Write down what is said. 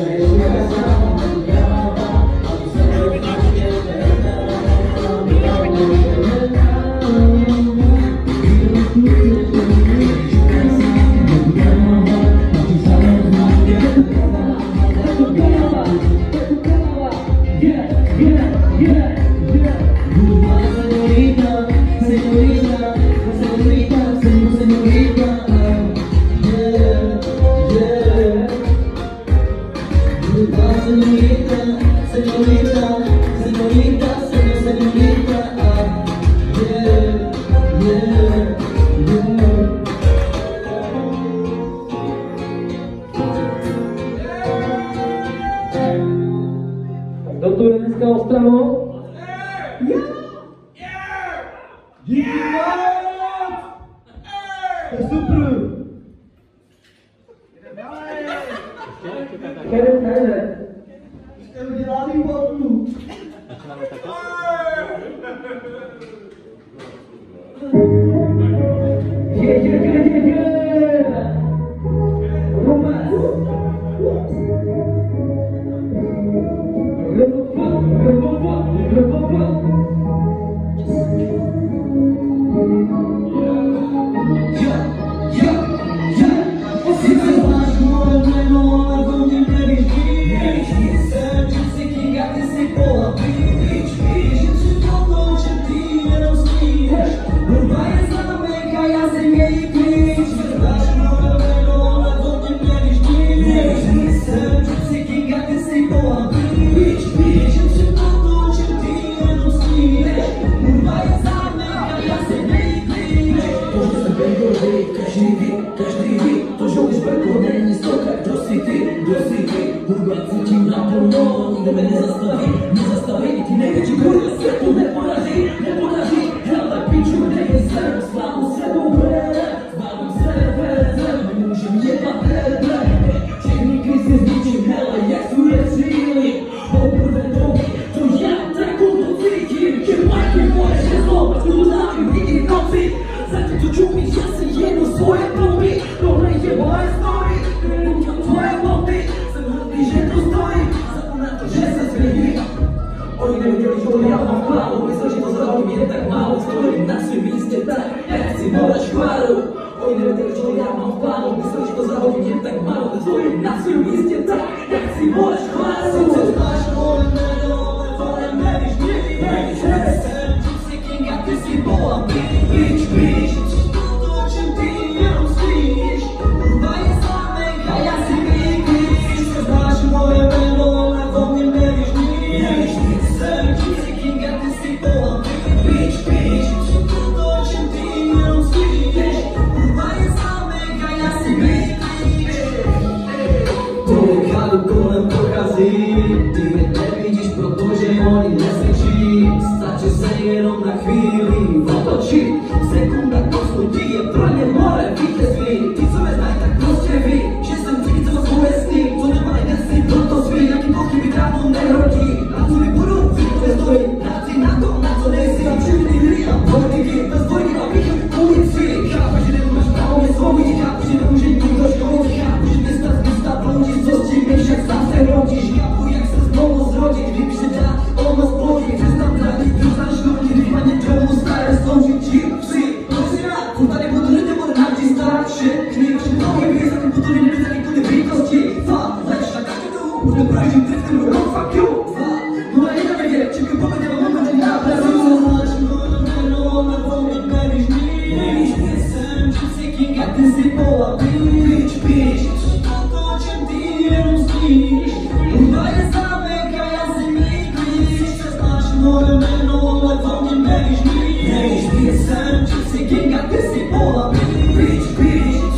Amém. Dostudenská you Yeah! Yeah! Yeah! yeah. Kalau dia lari buat dulu. the ministers fuck you Bitch, bitch All the beach, beach, beach.